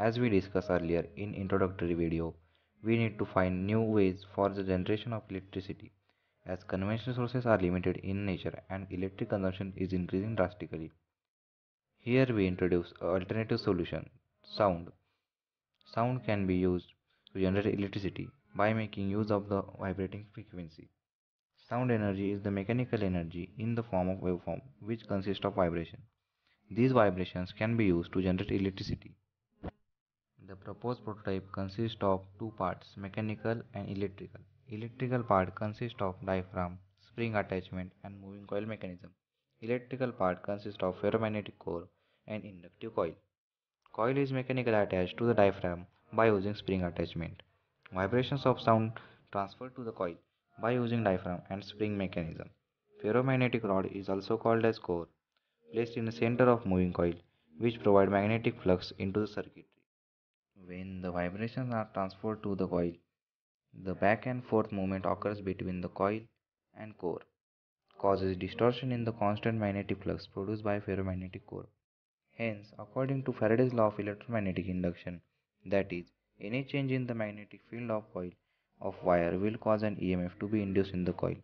As we discussed earlier in introductory video, we need to find new ways for the generation of electricity as conventional sources are limited in nature and electric consumption is increasing drastically. Here we introduce an alternative solution, sound. Sound can be used to generate electricity by making use of the vibrating frequency. Sound energy is the mechanical energy in the form of waveform which consists of vibration. These vibrations can be used to generate electricity. The proposed prototype consists of two parts, mechanical and electrical. Electrical part consists of diaphragm, spring attachment and moving coil mechanism. Electrical part consists of ferromagnetic core and inductive coil. Coil is mechanically attached to the diaphragm by using spring attachment. Vibrations of sound transferred to the coil by using diaphragm and spring mechanism. Ferromagnetic rod is also called as core, placed in the center of moving coil, which provide magnetic flux into the circuitry. When the vibrations are transferred to the coil, the back and forth movement occurs between the coil and core, causes distortion in the constant magnetic flux produced by ferromagnetic core. Hence, according to Faraday's law of electromagnetic induction, that is, any change in the magnetic field of coil of wire will cause an EMF to be induced in the coil.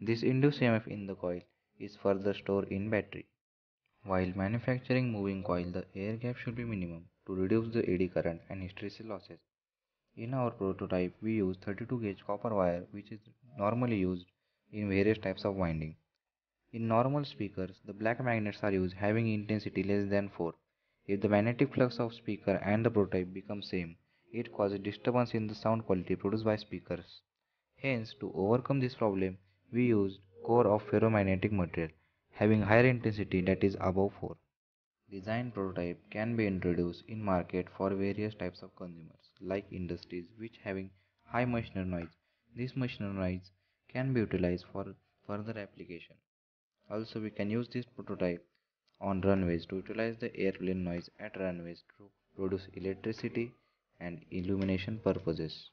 This induced EMF in the coil is further stored in battery. While manufacturing moving coil, the air gap should be minimum to reduce the eddy current and hysteresis losses. In our prototype, we use 32 gauge copper wire which is normally used in various types of winding. In normal speakers, the black magnets are used having intensity less than 4. If the magnetic flux of speaker and the prototype become same, it causes disturbance in the sound quality produced by speakers. Hence, to overcome this problem, we used core of ferromagnetic material having higher intensity that is above 4. Design prototype can be introduced in market for various types of consumers like industries which having high machinery noise. This machinery noise can be utilized for further application. Also we can use this prototype on runways to utilize the airplane noise at runways to produce electricity and illumination purposes.